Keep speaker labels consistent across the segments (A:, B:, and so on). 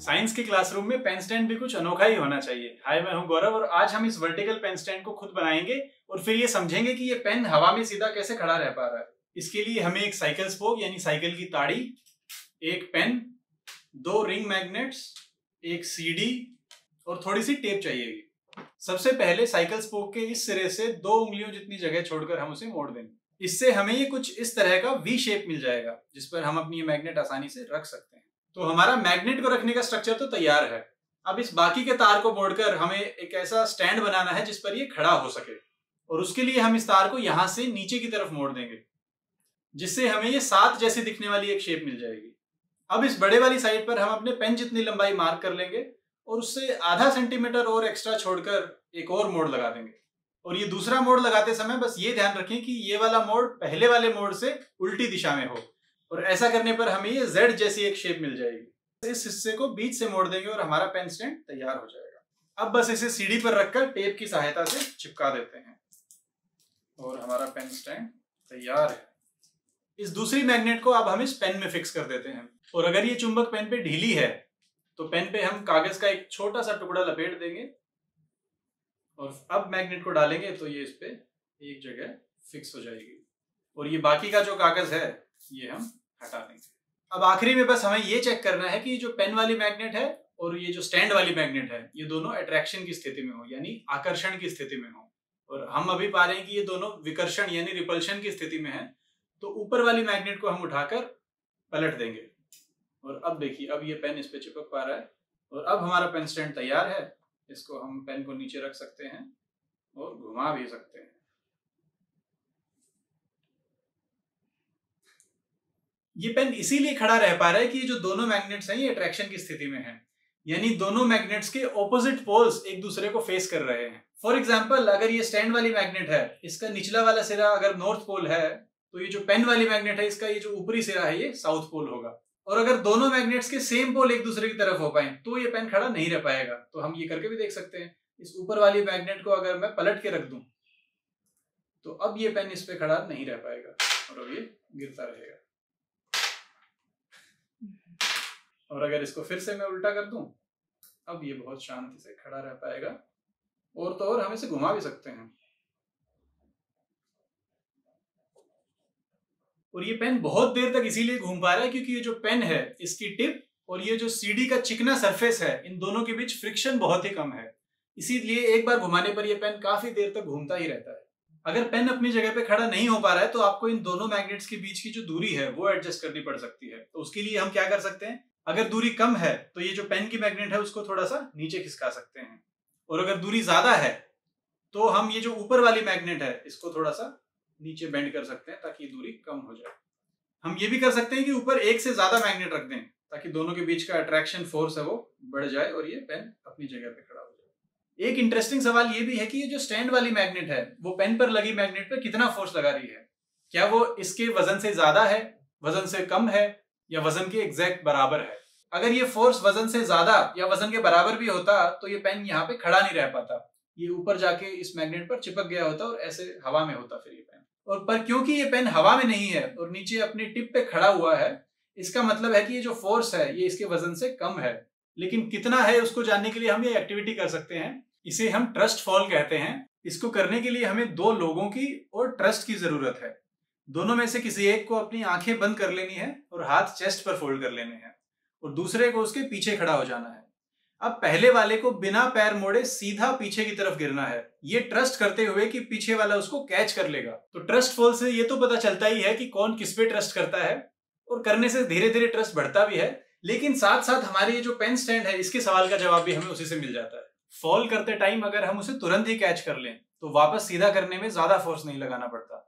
A: Science के classroom में pen stand भी कुछ अनोखा ही होना चाहिए। हाय, मैं हूँ गौरव और आज हम इस वर्टिकल पेन स्टैंड को खुद बनाएँगे और फिर ये समझेंगे कि ये पेन हवा में सीधा कैसे खड़ा रह पा रहा है। इसके लिए हमें एक साइकिल स्पोक यानी साइकिल की ताड़ी, एक पेन दो रिंग मैग्नेट्स एक सीडी और थोड़ी सी टेप चाहिएगी सबसे पहले साइकिल स्पोक के इस सिरे से दो उंगलियों जितनी जगह छोड़कर हम उसे मोड़ देंगे। इससे हमें ये कुछ इस तरह का वी शेप मिल जाएगा, जिस पर हम अपनी ये मैग्नेट आसानी से रख सकते हैं। तो हमारा मैग्नेट को रखने का स्ट्रक्चर तो तैयार है। अब इस बाकी के तार को मोड़कर हमें एक ऐसा स्टैंड बनाना है जिस पर ये खड़ा हो सके। और उसके लिए हम इस तार को यहाँ से नीचे की तरफ़ मोड़ देंगे, जिससे हमें ये सात जैसी दिखने वाली एक शेप मिल जाएगी। अब इस बड़े वाली साइड पर हम अपने पेन जितनी लंबाई मार्क कर लेंगे और उससे आधा सेंटीमीटर और एक्स्ट्रा छोड़कर एक और मोड़ लगा देंगे। और ये दूसरा मोड़ लगाते समय बस ये ध्यान रखें कि ये वाला मोड़ पहले वाले मोड़ से उल्टी दिशा में हो। और ऐसा करने पर हमें ये जेड जैसी एक शेप मिल जाएगी। इस हिस्से को बीच से मोड़ देंगे और हमारा पेन स्टैंड तैयार हो जाएगा। अब बस इसे सीढ़ी पर रखकर टेप की सहायता से चिपका देते हैं। और हमारा पेन स्टैंड तैयार है। इस दूसरी मैग्नेट को अब हम इस पेन में फिक्स कर देते हैं। और अगर ये चुंबक पेन पे ढीली है तो पेन पे हम कागज़ का एक छोटा सा टुकड़ा लपेट देंगे। और अब मैग्नेट को डालेंगे तो ये इस पे एक जगह फिक्स हो जाएगी। और ये बाकी का जो कागज़ है ये हम हटा देंगे। अब आखिरी में बस हमें ये चेक करना है कि जो पेन वाली मैग्नेट है और ये जो स्टैंड वाली मैग्नेट है, ये दोनों अट्रैक्शन की स्थिति में हो, यानी आकर्षण की स्थिति में हो। और हम अभी पा रहे हैं कि ये दोनों विकर्षण यानी रिपल्शन की स्थिति में है तो ऊपर वाली मैग्नेट को हम उठाकर पलट देंगे। और अब देखिए, अब ये पेन इस पे चिपक पा रहा है। और अब हमारा पेन स्टैंड तैयार है। इसको हम पेन को नीचे रख सकते हैं और घुमा भी सकते हैं। ये पेन इसीलिए खड़ा रह पा रहा है कि ये जो दोनों मैग्नेट्स हैं, ये अट्रैक्शन की स्थिति में है। यानी दोनों मैग्नेट्स के ऑपोजिट पोल्स एक दूसरे को फेस कर रहे हैं। फॉर एग्ज़ाम्पल अगर ये स्टैंड वाली मैग्नेट है, इसका निचला वाला सिरा अगर नॉर्थ पोल है तो ये जो पेन वाली मैग्नेट है, इसका ये जो ऊपरी सिरा है, ये साउथ पोल होगा। और अगर दोनों मैग्नेट्स के सेम पोल एक दूसरे की तरफ़ हो पाए तो ये पेन खड़ा नहीं रह पाएगा। तो हम ये करके भी देख सकते हैं। इस ऊपर वाली मैग्नेट को अगर मैं पलट के रख दूँ तो अब ये पेन इस पे खड़ा नहीं रह पाएगा और अब ये गिरता रहेगा। और अगर इसको फिर से मैं उल्टा कर दूँ, अब ये बहुत शांति से खड़ा रह पाएगा। और तो और हम इसे घुमा भी सकते हैं। और ये पेन बहुत देर तक इसीलिए घूम पा रहा है क्योंकि ये जो पेन है, इसकी टिप और ये जो सीडी का चिकना सरफेस है, इन दोनों के बीच फ्रिक्शन बहुत ही कम है। इसीलिए एक बार घुमाने पर यह पेन काफ़ी देर तक घूमता ही रहता है। अगर पेन अपनी जगह पे खड़ा नहीं हो पा रहा है तो आपको इन दोनों मैग्नेट्स के बीच की जो दूरी है, वो एडजस्ट करनी पड़ सकती है। तो उसके लिए हम क्या कर सकते हैं? अगर दूरी कम है तो ये जो पेन की मैग्नेट है, उसको थोड़ा सा नीचे खिसका सकते हैं। और अगर दूरी ज़्यादा है तो हम ये जो ऊपर वाली मैग्नेट है, इसको थोड़ा सा नीचे बेंड कर सकते हैं, ताकि दूरी कम हो जाए। हम ये भी कर सकते हैं कि ऊपर एक से ज़्यादा मैग्नेट रख दें, ताकि दोनों के बीच का अट्रैक्शन फोर्स है वो बढ़ जाए और ये पेन अपनी जगह पे खड़ा हो जाए। एक इंटरेस्टिंग सवाल ये भी है कि ये जो स्टैंड वाली मैग्नेट है, वो पेन पर लगी मैग्नेट पर कितना फोर्स लगा रही है? क्या वो इसके वज़न से ज़्यादा है, वज़न से कम है या वज़न के एग्जैक्ट बराबर है। अगर ये फोर्स वज़न से ज़्यादा या वज़न के बराबर भी होता तो ये पेन यहाँ पे खड़ा नहीं रह पाता। ये ऊपर जाके इस मैग्नेट पर चिपक गया होता और ऐसे हवा में होता फिर ये पेन और पर क्योंकि ये पेन हवा में नहीं है और नीचे अपने टिप पे खड़ा हुआ है, इसका मतलब है कि ये जो फोर्स है, ये इसके वज़न से कम है। लेकिन कितना है उसको जानने के लिए हम ये एक्टिविटी कर सकते हैं। इसे हम ट्रस्ट फॉल कहते हैं। इसको करने के लिए हमें दो लोगों की और ट्रस्ट की ज़रूरत है। दोनों में से किसी एक को अपनी आँखें बंद कर लेनी है और हाथ चेस्ट पर फोल्ड कर लेने हैं और दूसरे को उसके पीछे खड़ा हो जाना है। अब पहले वाले को बिना पैर मोड़े सीधा पीछे की तरफ़ गिरना है। ये ट्रस्ट करते हुए कि पीछे वाला उसको कैच कर लेगा। तो ट्रस्ट फॉल से ये तो पता चलता ही है कि कौन किस पे ट्रस्ट करता है और करने से धीरे धीरे ट्रस्ट बढ़ता भी है, लेकिन साथ साथ हमारे ये जो पेन स्टैंड है, इसके सवाल का जवाब भी हमें उसी से मिल जाता है। फॉल करते टाइम अगर हम उसे तुरंत ही कैच कर लें तो वापस सीधा करने में ज़्यादा फोर्स नहीं लगाना पड़ता।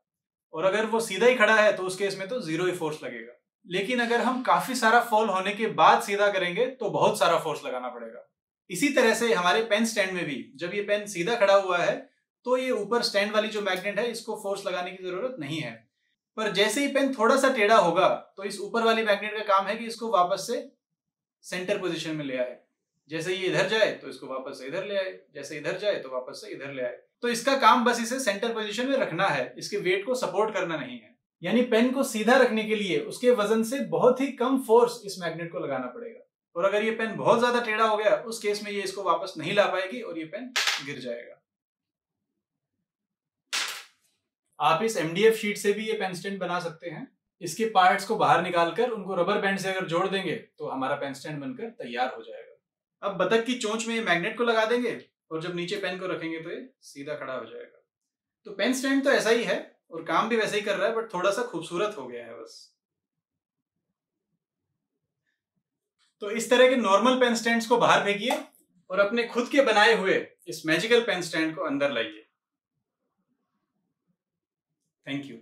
A: और अगर वो सीधा ही खड़ा है तो उस केस में तो ज़ीरो ही फोर्स लगेगा। लेकिन अगर हम काफ़ी सारा फॉल होने के बाद सीधा करेंगे तो बहुत सारा फोर्स लगाना पड़ेगा। इसी तरह से हमारे पेन स्टैंड में भी, जब ये पेन सीधा खड़ा हुआ है तो ये ऊपर स्टैंड वाली जो मैग्नेट है, इसको फोर्स लगाने की ज़रूरत नहीं है। पर जैसे ही पेन थोड़ा सा टेढ़ा होगा तो इस ऊपर वाली मैग्नेट का काम है कि इसको वापस से सेंटर पोजिशन में ले आए। जैसे ये इधर जाए तो इसको वापस से इधर ले आए। जैसे इधर जाए तो वापस से इधर ले आए। तो इसका काम बस इसे सेंटर पोजिशन में रखना है। इसके वेट को सपोर्ट करना नहीं है। यानी पेन को सीधा रखने के लिए उसके वज़न से बहुत ही कम फोर्स इस मैग्नेट को लगाना पड़ेगा। और अगर ये पेन बहुत ज़्यादा टेढ़ा हो गया, उस केस में ये इसको वापस नहीं ला पाएगी और ये पेन गिर जाएगा। आप इस एमडीएफ शीट से भी ये पेन स्टैंड बना सकते हैं। इसके पार्ट्स को बाहर निकालकर उनको रबर बैंड से अगर जोड़ देंगे तो हमारा पेन स्टैंड बनकर तैयार हो जाएगा। अब बतख की चोंच में ये मैग्नेट को लगा देंगे। और जब नीचे पेन को रखेंगे तो ये सीधा खड़ा हो जाएगा। तो पेन स्टैंड तो ऐसा ही है और काम भी वैसे ही कर रहा है, बट थोड़ा सा खूबसूरत हो गया है बस। तो इस तरह के नॉर्मल पेन स्टैंड को बाहर फेंकिए और अपने खुद के बनाए हुए इस मैजिकल पेन स्टैंड को अंदर लाइए। Thank you